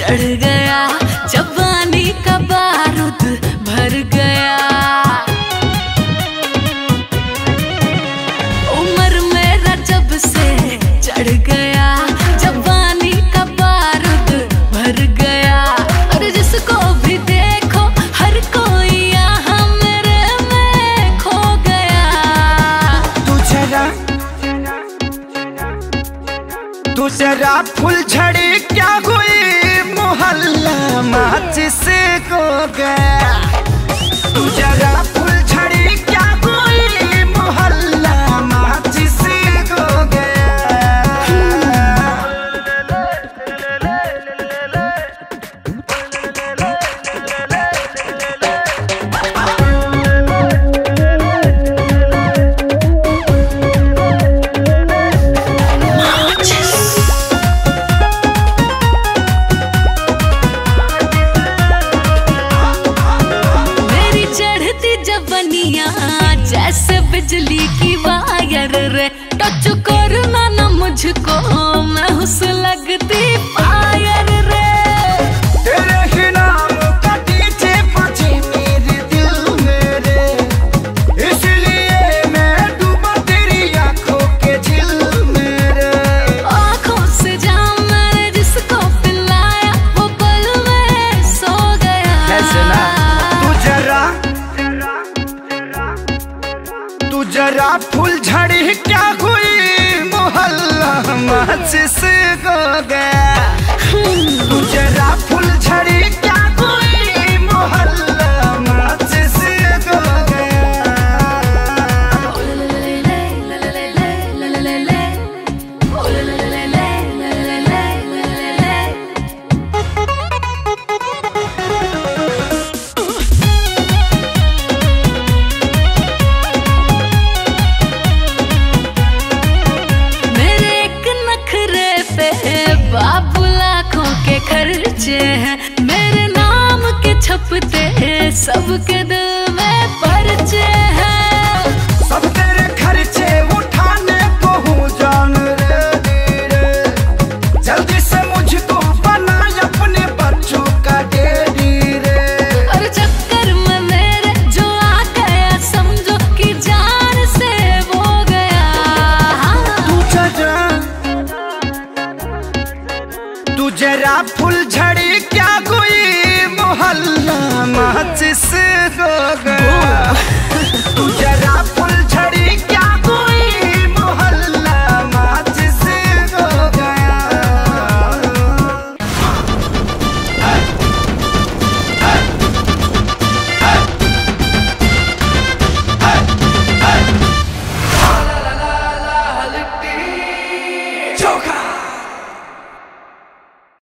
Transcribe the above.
चढ़ गया, जवानी का बारूद भर गया। उम्र मेरा जब से चढ़ गया, जवानी का बारूद भर गया। और जिसको भी देखो, हर कोई यहाँ मेरे में खो गया। तू जरा तू जरा फुल झड़ी क्या मोहल्ला माचिस को गया। तू जरा जवनिया जैसे बिजली की वायर रे। टच करना ना मुझको मैं हुस लगती फायर रे। तेरे ही नाम का डीजे बजे मेरे दिल मेरे इसलिए मैं डूबा तेरी आँखों के झिल मेरे आँखों से जाम मैंने जिसको पिलाया वो पल में सो गया। तू फूल झड़ी क्या हुई? मोहल्ला मचिस हो गया। के खर्चे हैं। मेरे नाम के छपते सबके दिल में 아플